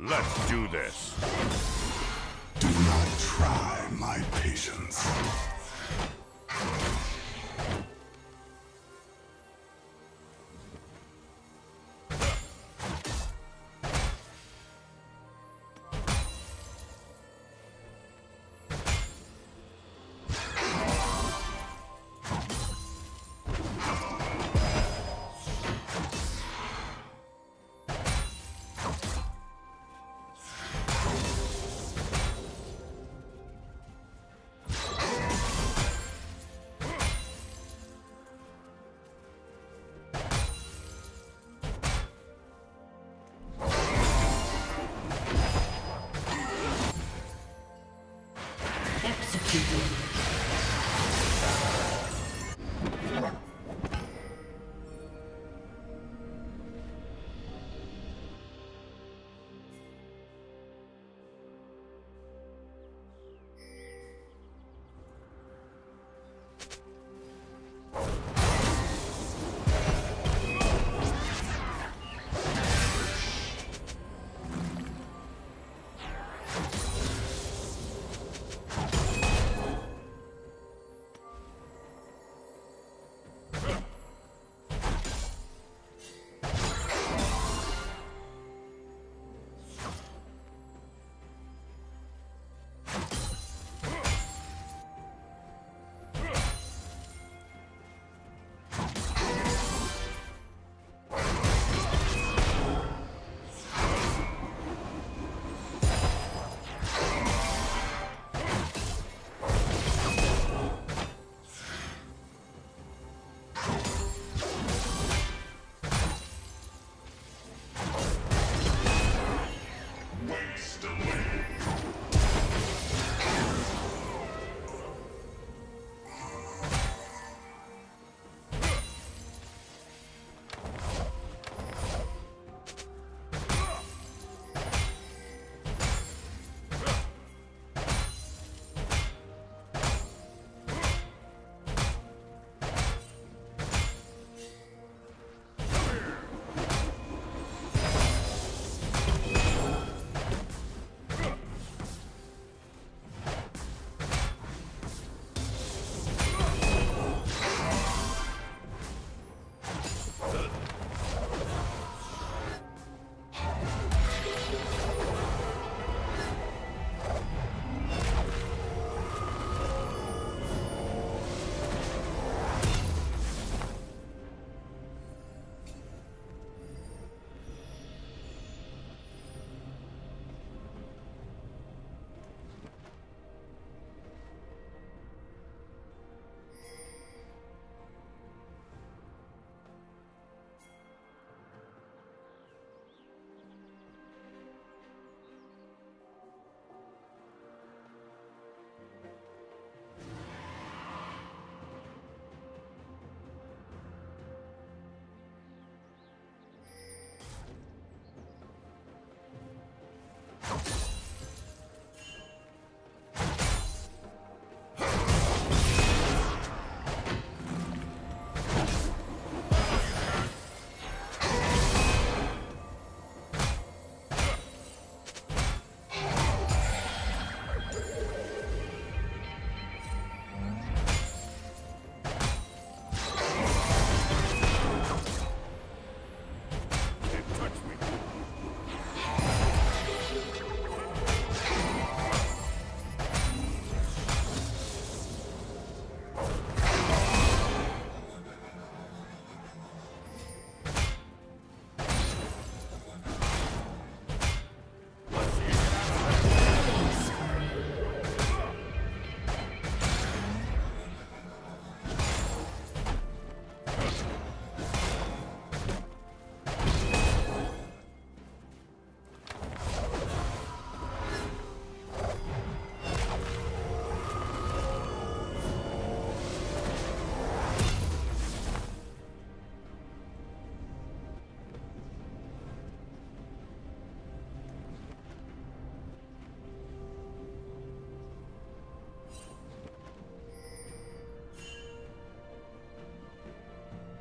Let's do this. Do not try my patience.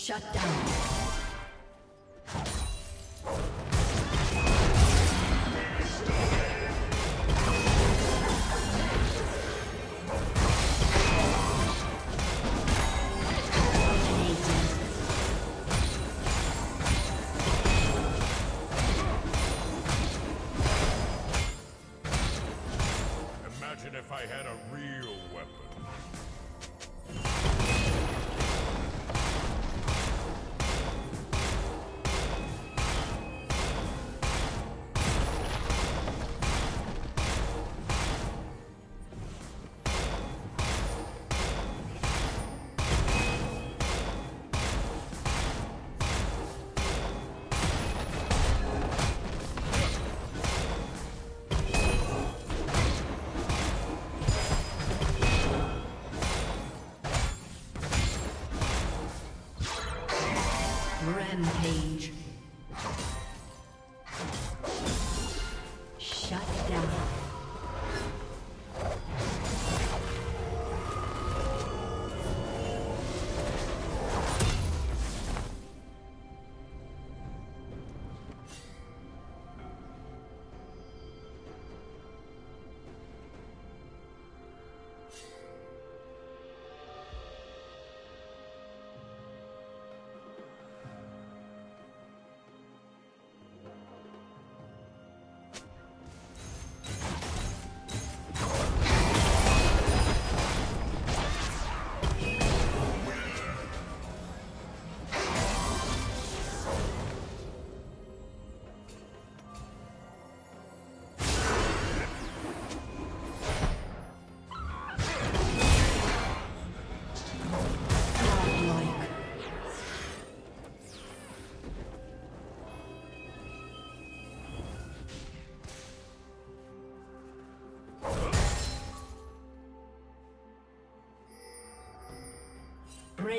Shut down. Imagine if I had a real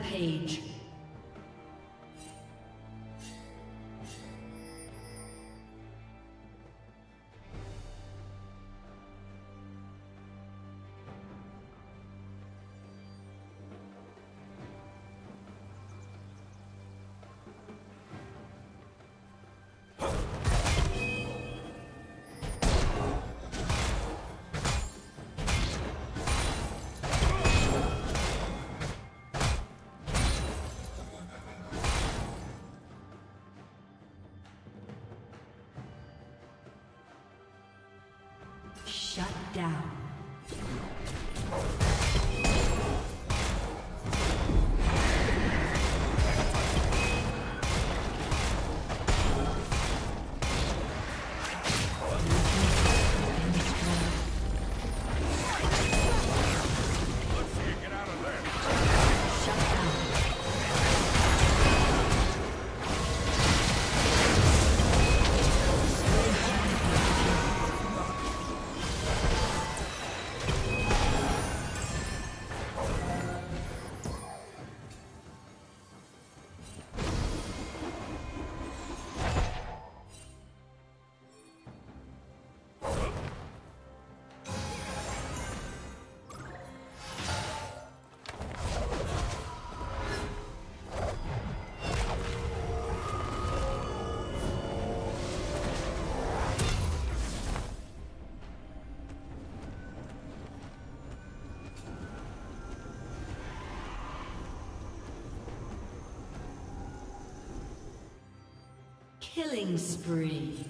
Rampage. Down. Killing spree.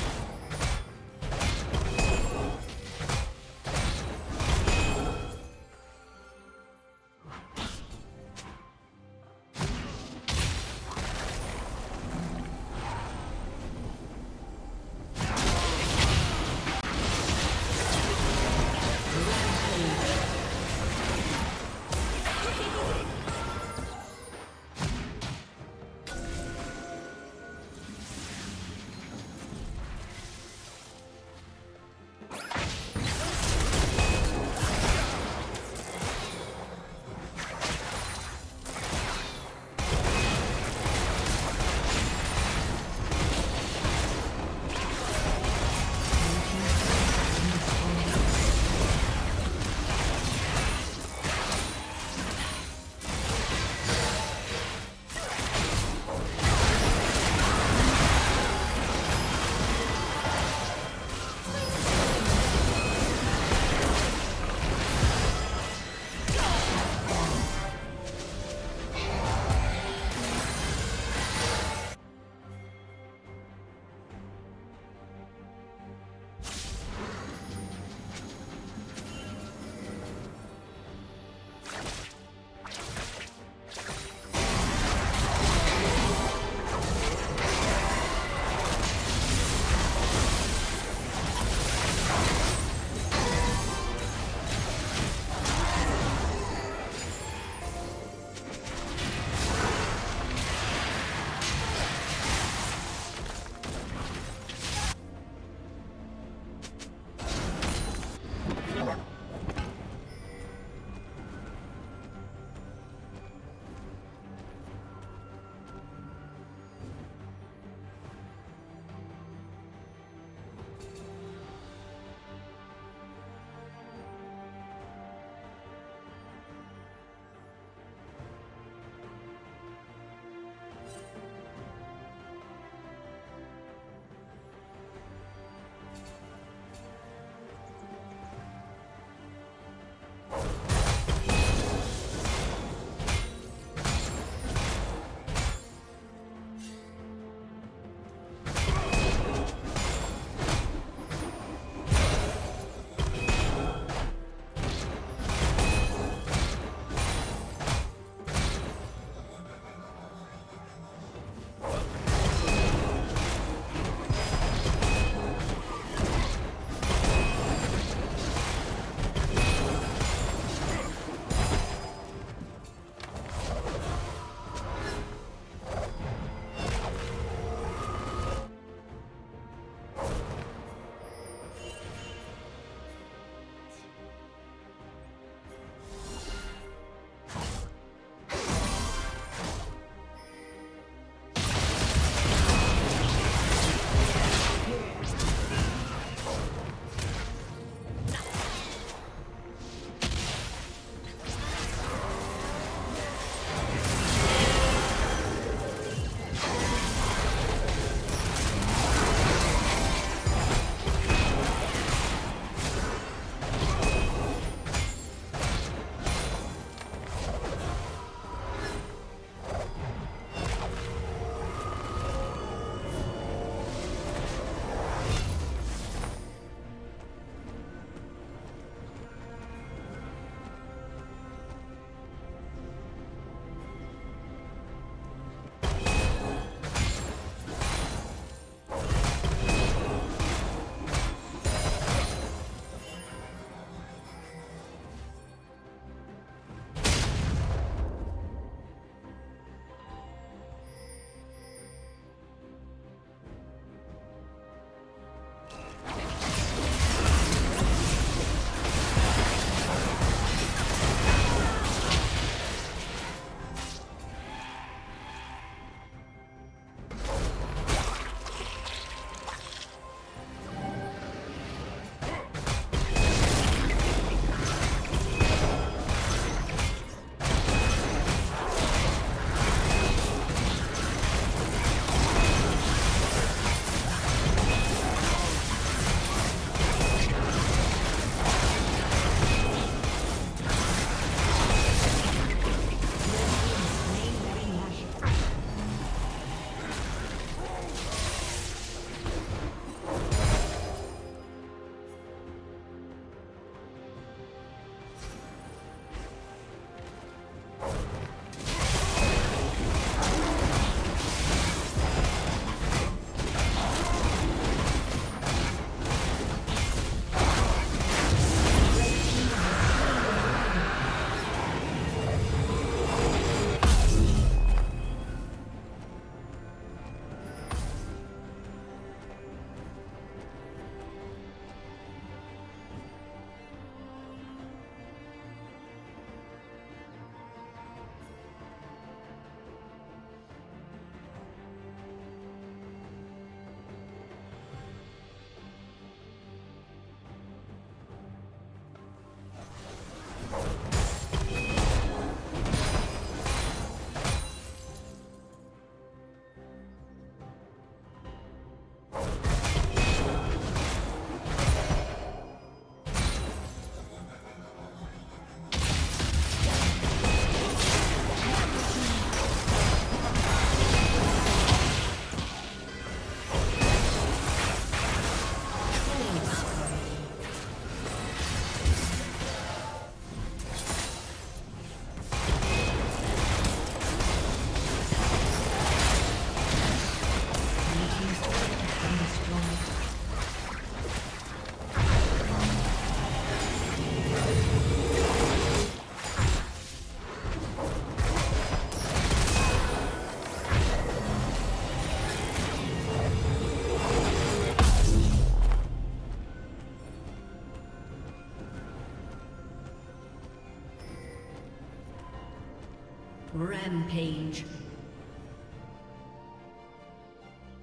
Rampage.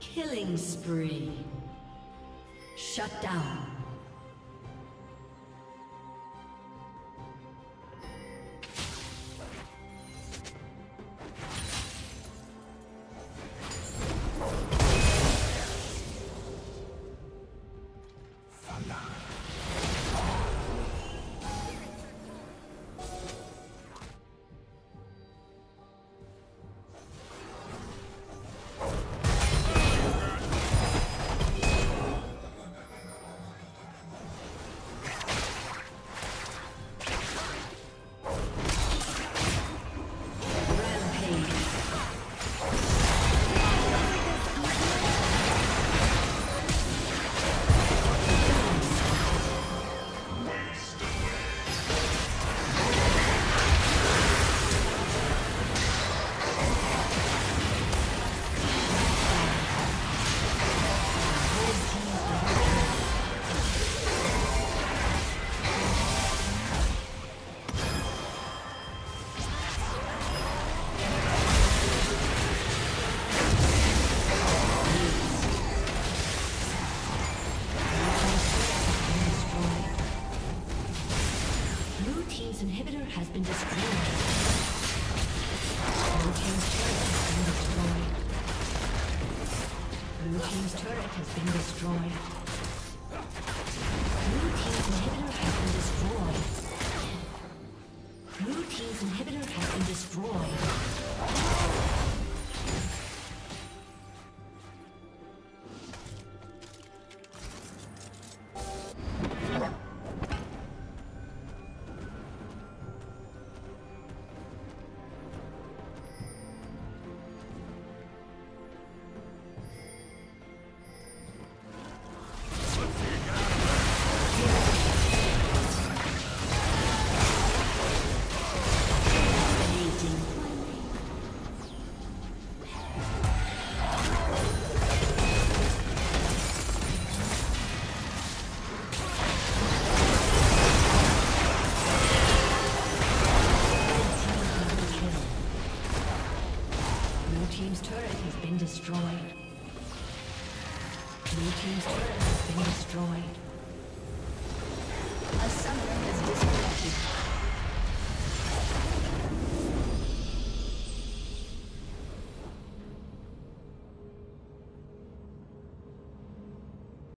Killing spree. Shut down. Destroyed.